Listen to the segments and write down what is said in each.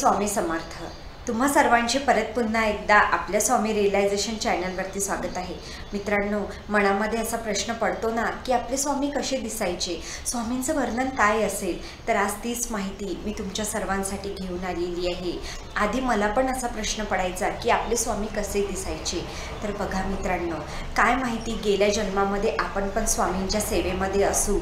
स्वामी समर्थ. तुम्हा सर्वांचे परत पुन्हा एकदा आपल्या स्वामी रिअलायझेशन चॅनलवरती स्वागत आहे. मित्रांनो मनामध्ये असा प्रश्न पडतो ना की आपले स्वामी कसे दिसायचे? स्वामींचं वर्णन काय असेल? तर आज तीच माहिती मी तुमच्या सर्वांसाठी घेऊन आलेली आहे. आधी मला पण असा प्रश्न पडायचा की आपले स्वामी कसे दिसायचे? तर बघा मित्रांनो काय माहिती गेल्या जन्मामध्ये आपण पण स्वामींच्या सेवेमध्ये असू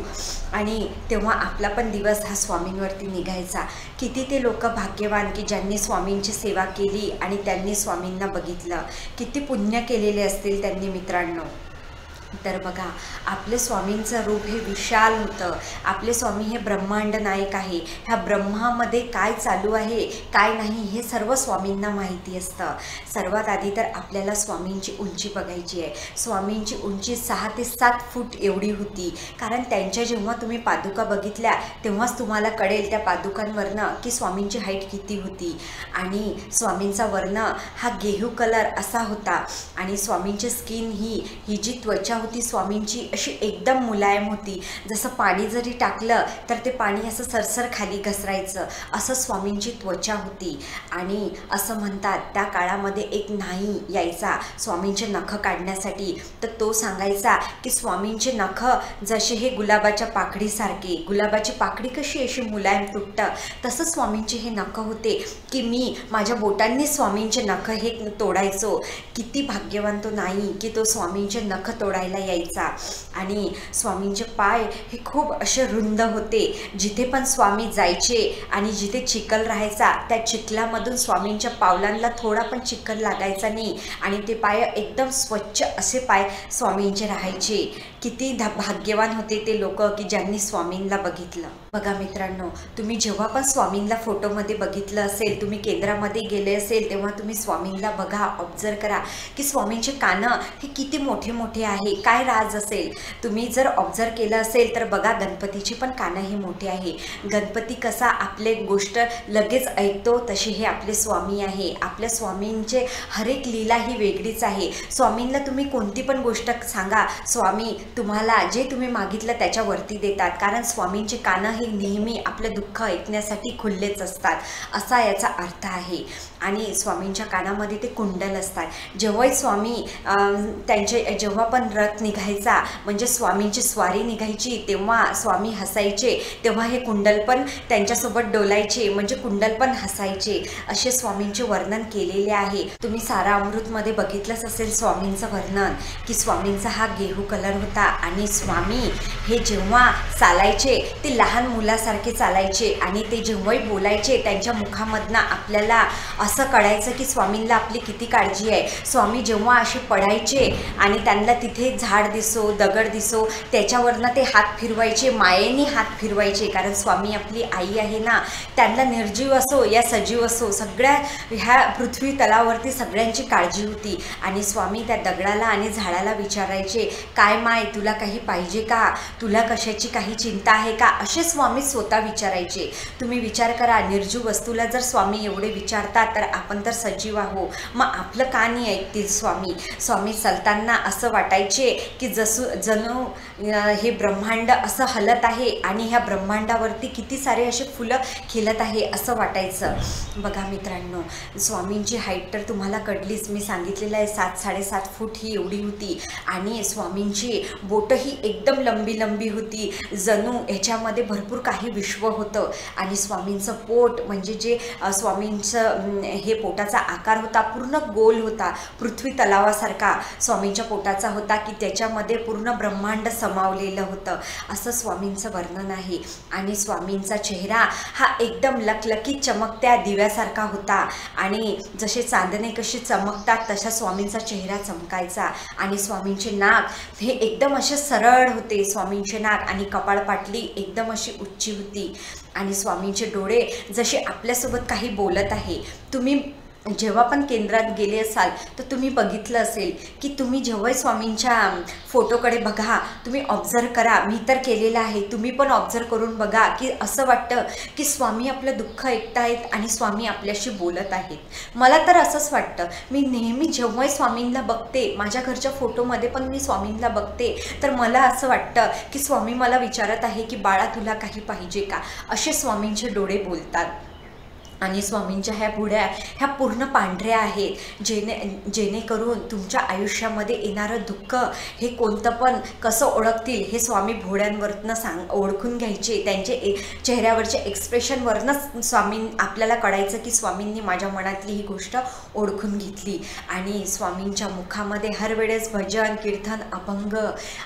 आणि तेव्हा आपला पण दिवस हा स्वामींवरती निघायचा. किती ते लोक भाग्यवान की ज्यांनी स्वामींची सेवा सेवा केली आणि त्यांनी स्वामींना बघितलं. किती पुण्य केलेले असतील त्यांनी मित्रांनो. तर बघा आपले स्वामींचं रूप हे विशाल होतं. आपले स्वामी हे ब्रह्मांड नायक आहे. ह्या ब्रह्मामध्ये काय चालू आहे काय नाही हे सर्व स्वामींना माहिती असतं. सर्वात आधी तर आपल्याला स्वामींची उंची बघायची आहे. स्वामींची उंची सहा ते सात फूट एवढी होती. कारण त्यांच्या जेव्हा तुम्ही पादुका बघितल्या तेव्हाच तुम्हाला कळेल त्या पादुकांवरनं की स्वामींची हाईट किती होती. आणि स्वामींचा वर्ण हा गेहू कलर असा होता. आणि स्वामींची स्किन ही ही जी त्वचा होती स्वामींची अशी एकदम मुलायम होती. जसं पाणी जरी टाकलं तर ते पाणी असं सरसर खाली घसरायचं असं स्वामींची त्वचा होती. आणि असं म्हणतात त्या काळामध्ये एक नाही यायचा स्वामींचे नख काढण्यासाठी. तर तो सांगायचा की स्वामींचे नख जसे हे गुलाबाच्या पाकळीसारखे गुलाबाची पाकळी कशी अशी मुलायम तुटतं तसं स्वामींचे हे नख होते की मी माझ्या बोटांनी स्वामींचे नख हे तोडायचो. किती भाग्यवान तो नाही की तो स्वामींचे नख पाहायला यायचा. आणि स्वामींचे पाय हे खूप असे रुंद होते. जिथे पण स्वामी जायचे आणि जिथे चिखल राहायचा त्या चिखलामधून स्वामींच्या पावलांना थोडा पण चिखल लागायचा नाही. आणि ते पाय एकदम स्वच्छ असे पाय स्वामींचे राहायचे. किती धा भाग्यवान होते ते लोक की ज्यांनी स्वामींना बघितलं. बघा मित्रांनो तुम्ही जेव्हा पण स्वामींना फोटोमध्ये बघितलं असेल तुम्ही केंद्रामध्ये गेले असेल तेव्हा तुम्ही स्वामींना बघा ऑब्झर्व करा की स्वामींचे कानं हे किती मोठे मोठे आहे. काय राज असेल तुम्ही जर ऑब्झर्व केलं असेल तर बघा गणपतीची पण कानं हे मोठी आहे. गणपती कसा आपले गोष्ट लगेच ऐकतो तशी हे आपले स्वामी आहे. आपल्या स्वामींचे हरेक लीला ही वेगळीच आहे. स्वामींना तुम्ही कोणती पण गोष्ट सांगा. स्वामी तुम्हाला जे तुम्ही मागितलं त्याच्यावरती देतात. कारण स्वामींचे कानं हे नेहमी आपलं दुःख ऐकण्यासाठी खुल्लेच असतात. असा याचा अर्थ आहे. आणि स्वामींच्या कानामध्ये ते कुंडल असतात. जेव्हाही स्वामी त्यांचे जेव्हा पण र रथ निघायचा. म्हणजे स्वामींची स्वारी निघायची तेव्हा स्वामी हसायचे तेव्हा हे कुंडल पण त्यांच्यासोबत डोलायचे म्हणजे कुंडल पण हसायचे. असे स्वामींचे वर्णन केलेले आहे. तुम्ही सारा अमृतमध्ये बघितलंच असेल स्वामींचं वर्णन की स्वामींचा हा गेहू कलर होता आणि स्वामी हे जेव्हा चालायचे ते लहान मुलासारखे चालायचे आणि ते जेव्हाही बोलायचे त्यांच्या मुखामधनं आपल्याला असं कळायचं की स्वामींना आपली किती काळजी आहे. स्वामी जेव्हा असे पडायचे आणि त्यांना तिथे झाड दिसो दगड दिसो त्याच्यावरनं ते हात फिरवायचे मायेने हात फिरवायचे कारण स्वामी आपली आई आहे ना त्यांना निर्जीव असो या सजीव असो सगळ्या ह्या पृथ्वी तलावरती सगळ्यांची काळजी होती. आणि स्वामी त्या दगडाला आणि झाडाला विचारायचे काय माय तुला काही पाहिजे का? तुला कशाची काही चिंता आहे का? असे स्वामी स्वतः विचारायचे. तुम्ही विचार करा निर्जीव वस्तूला जर स्वामी एवढे विचारतात तर आपण तर सजीव आहो मग आपलं का नाही ऐकतील स्वामी? स्वामी चलताना असं वाटायचे की जसं जणू हे ब्रह्मांड असं हलत आहे आणि ह्या ब्रह्मांडावरती किती सारे असे फुलं खिलत आहे असं वाटायचं. बघा मित्रांनो स्वामींची हाईट तर तुम्हाला कळलीच. मी सांगितलेलं आहे सात साडेसात फूट ही एवढी होती आणि स्वामींची बोटं ही एकदम लंबी लंबी होती. जणू ह्याच्यामध्ये भरपूर काही विश्व होतं आणि स्वामींचं पोट म्हणजे जे स्वामींचं हे पोटाचा आकार होता पूर्ण गोल होता पृथ्वी तलावासारखा स्वामींच्या पोटाचा होता की त्याच्यामध्ये पूर्ण ब्रह्मांड समावलेलं होतं. असं स्वामींचं वर्णन आहे. आणि स्वामींचा चेहरा हा एकदम लखलखीत चमकत्या दिव्यासारखा होता. आणि जसे चांदणे कसे चमकतात तशा स्वामींचा चेहरा चमकायचा. आणि स्वामींचे नाक हे एकदम असे सरळ होते. स्वामींचे नाक आणि कपाळपाटली एकदम अशी उच्ची होती. आणि स्वामींचे डोळे जसे आपल्यासोबत काही बोलत आहे तुम्ही जेव्हा पण केंद्रात गेले असाल तर तुम्ही बघितलं असेल की तुम्ही जेव्हाही स्वामींच्या फोटोकडे बघा तुम्ही ऑब्झर्व करा. मी तर केलेलं आहे. तुम्ही पण ऑब्झर्व करून बघा की असं वाटतं की स्वामी आपलं दुःख ऐकतायत आणि स्वामी आपल्याशी बोलत आहेत. मला तर असंच वाटतं. मी नेहमी जेव्हाही स्वामींना बघते माझ्या घरच्या फोटोमध्ये पण मी स्वामींना बघते तर मला असं वाटतं की स्वामी मला विचारत आहे की बाळा तुला काही पाहिजे का? असे स्वामींचे डोळे बोलतात. आणि स्वामींच्या ह्या पुढ्या ह्या पूर्ण पांढऱ्या आहेत. जेणे जेणेकरून तुमच्या आयुष्यामध्ये येणारं दुःख हे कोणतं पण कसं ओळखतील हे स्वामी भोड्यांवरनं सांग ओळखून घ्यायचे. त्यांचे ए चेहऱ्यावरच्या एक्सप्रेशनवरनंच स्वामी आपल्याला कळायचं की स्वामींनी माझ्या मनातली ही गोष्ट ओळखून घेतली. आणि स्वामींच्या मुखामध्ये हर वेळेस भजन कीर्तन अभंग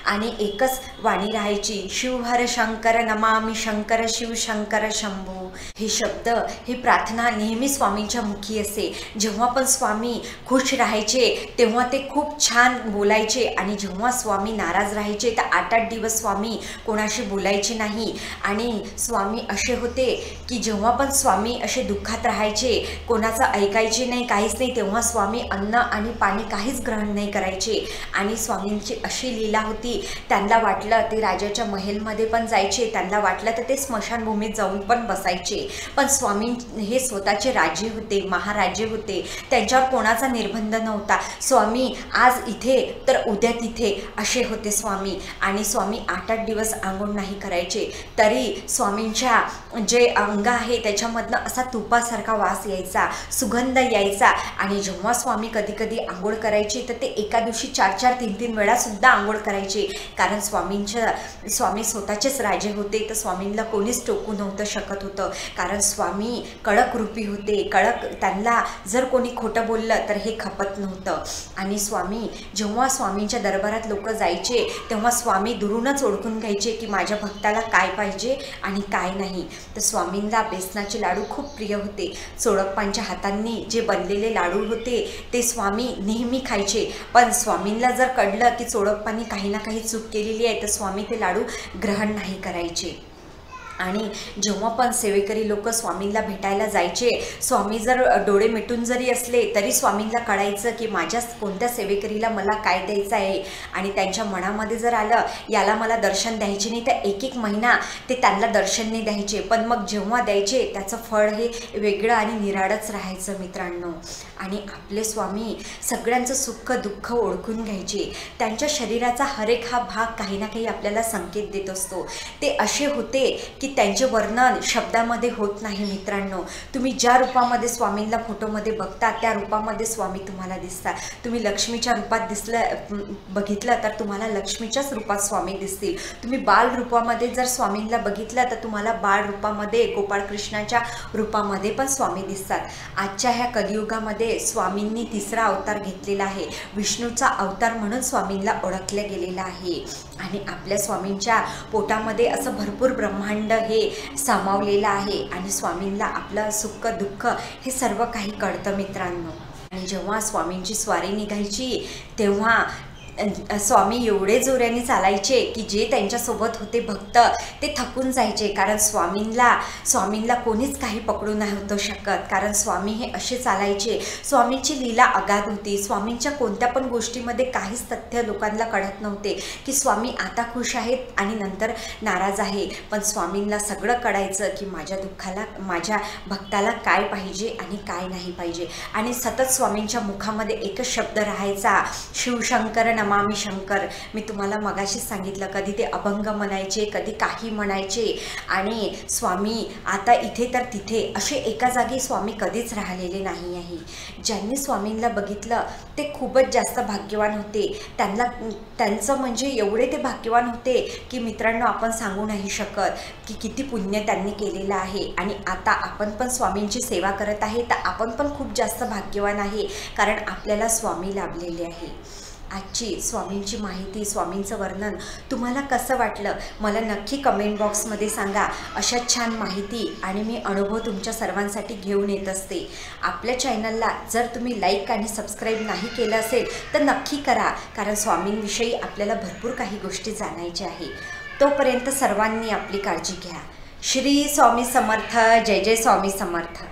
आणि एकच वाणी राहायची. शिवहर शंकर नमामि शंकर शिव शंकर शंभू. हे शब्द हे प्रा प्रार्थना नेहमी स्वामींच्या मुखी असे जेव्हा पण स्वामी खुश राहायचे तेव्हा ते खूप छान बोलायचे आणि जेव्हा स्वामी नाराज राहायचे तर आठ आठ दिवस स्वामी कोणाशी बोलायचे नाही. आणि स्वामी असे होते की जेव्हा पण स्वामी असे दुःखात राहायचे कोणाचं ऐकायचे नाही काहीच नाही तेव्हा स्वामी अन्न आणि पाणी काहीच ग्रहण नाही करायचे. आणि स्वामींची अशी लीला होती त्यांना वाटलं ते राजाच्या महेलमध्ये पण जायचे त्यांना वाटलं तर ते स्मशानभूमीत जाऊन पण बसायचे. पण स्वामी हे स्वतःचे राजे होते महाराजे होते. त्यांच्यावर कोणाचा निर्बंध नव्हता. स्वामी आज इथे तर उद्या तिथे असे होते स्वामी. आणि स्वामी आठ आठ दिवस आंघोळ नाही करायचे. तरी स्वामींच्या जे अंग आहे त्याच्यामधनं असा तुपासारखा वास यायचा सुगंध यायचा. आणि जेव्हा स्वामी कधी कधी आंघोळ करायचे तर ते एका दिवशी चार चार तीन तीन वेळा सुद्धा आंघोळ करायचे. कारण स्वामींच्या स्वामी स्वतःचेच राजे होते तर स्वामींना कोणीच टोकू नव्हतं शकत होतं. कारण स्वामी कडक कडक रूपी होते. कडक त्यांना जर कोणी खोटं बोललं तर हे खपत नव्हतं. आणि स्वामी जेव्हा स्वामींच्या दरबारात लोक जायचे तेव्हा स्वामी दुरूनच ओळखून घ्यायचे की माझ्या भक्ताला काय पाहिजे आणि काय नाही. तर स्वामींना बेसनाचे लाडू खूप प्रिय होते. चोडप्पांच्या हातांनी जे बनलेले लाडू होते ते स्वामी नेहमी खायचे. पण स्वामींना जर कळलं की चोडप्पांनी काही ना काही चूक केलेली आहे तर स्वामी ते लाडू ग्रहण नाही करायचे. आणि जेव्हा पण सेवेकरी लोक स्वामींना भेटायला जायचे स्वामी जर डोळे मिटून जरी असले तरी स्वामींना कळायचं की माझ्या कोणत्या सेवेकरीला मला काय द्यायचं आहे? आणि त्यांच्या मनामध्ये जर आलं याला मला दर्शन द्यायचे नाही तर एक एक महिना ते त्यांना दर्शन नाही द्यायचे. पण मग जेव्हा द्यायचे त्याचं फळ हे वेगळं आणि निराडच राहायचं मित्रांनो. आणि आपले स्वामी सगळ्यांचं सुख दुःख ओळखून घ्यायचे. त्यांच्या शरीराचा हरेक हा भाग काही ना काही आपल्याला संकेत देत असतो. ते असे होते की त्यांचे वर्णन शब्दामध्ये होत नाही मित्रांनो. तुम्ही ज्या रूपामध्ये स्वामींना फोटोमध्ये बघता त्या रूपामध्ये स्वामी तुम्हाला दिसतात. तुम्ही लक्ष्मीच्या रूपात दिसलं बघितलं तर तुम्हाला लक्ष्मीच्याच रूपात स्वामी दिसतील. तुम्ही बाल रूपामध्ये जर स्वामींना बघितलं तर तुम्हाला बाळ रूपामध्ये गोपाळकृष्णाच्या रूपामध्ये पण स्वामी दिसतात. आजच्या ह्या कलियुगामध्ये स्वामींनी तिसरा अवतार घेतलेला आहे. विष्णूचा अवतार म्हणून स्वामींना ओळखलं गेलेलं आहे. आणि आपल्या स्वामींच्या पोटामध्ये असं भरपूर ब्रह्मांड हे सामावलेलं आहे आणि स्वामींना आपलं सुख दुःख हे सर्व काही कळतं मित्रांनो. आणि जेव्हा स्वामींची स्वारी निघायची तेव्हा स्वामी एवढे जोऱ्याने चालायचे की जे त्यांच्यासोबत होते भक्त ते थकून जायचे. कारण स्वामींला स्वामींना कोणीच काही पकडू नाही होतं शकत. कारण स्वामी हे असे चालायचे. स्वामींची लीला अगाध होती. स्वामींच्या कोणत्या पण गोष्टीमध्ये काहीच तथ्य लोकांना कळत नव्हते की स्वामी आता खुश आहेत आणि नंतर नाराज आहे. पण स्वामींना सगळं कळायचं की माझ्या दुःखाला माझ्या भक्ताला काय पाहिजे आणि काय नाही पाहिजे. आणि सतत स्वामींच्या मुखामध्ये एकच शब्द राहायचा शिवशंकर नमामी शंकर. मी तुम्हाला मगाशीच सांगितलं कधी ते अभंग म्हणायचे कधी काही म्हणायचे. आणि स्वामी आता इथे तर तिथे असे एका जागी स्वामी कधीच राहिलेले नाही आहे ज्यांनी स्वामींना बघितलं ते खूपच जास्त भाग्यवान होते. त्यांना त्यांचं म्हणजे एवढे ते भाग्यवान होते की मित्रांनो आपण सांगू नाही शकत की किती पुण्य त्यांनी केलेलं आहे. आणि आता आपण पण स्वामींची सेवा करत आहे तर आपण पण खूप जास्त भाग्यवान आहे कारण आपल्याला स्वामी लाभलेले आहे. आजची स्वामींची माहिती स्वामींचं वर्णन तुम्हाला कसं वाटलं? मला नक्की कमेंट बॉक्समध्ये सांगा. अशा छान माहिती आणि मी अनुभव तुमच्या सर्वांसाठी घेऊन येत असते. आपल्या चॅनलला जर तुम्ही लाईक आणि सबस्क्राईब नाही केलं असेल तर नक्की करा. कारण स्वामींविषयी आपल्याला भरपूर काही गोष्टी जाणायच्या आहे. तोपर्यंत सर्वांनी आपली काळजी घ्या. श्री स्वामी समर्थ. जय जय स्वामी समर्थ.